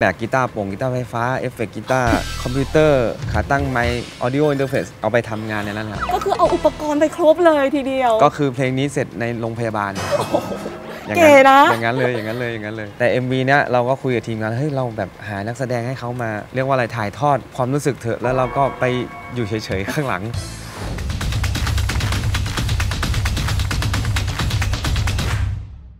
แบกกีตาร์โปร่งกีตาร์ไฟฟ้า เอฟเฟกต์กีตาร์คอมพิวเตอร์ ขาตั้งไมค์ audio interface เอาไปทำงานในนั้นครับก็คือเอาอุปกรณ์ไปครบเลยทีเดียว ก็คือเพลงนี้เสร็จในโรงพยาบาลอย่างนั้นนะอย่างนั้นเลยอย่างนั้นเลยอย่างนั้นเลย แต่ MV เนี้ยเราก็คุยกับทีมงานเฮ้ยเราแบบหานักแสดงให้เขามา เรียกว่าอะไรถ่ายทอดความรู้สึกเถอะแล้วเราก็ไปอยู่เฉยๆข้างหลัง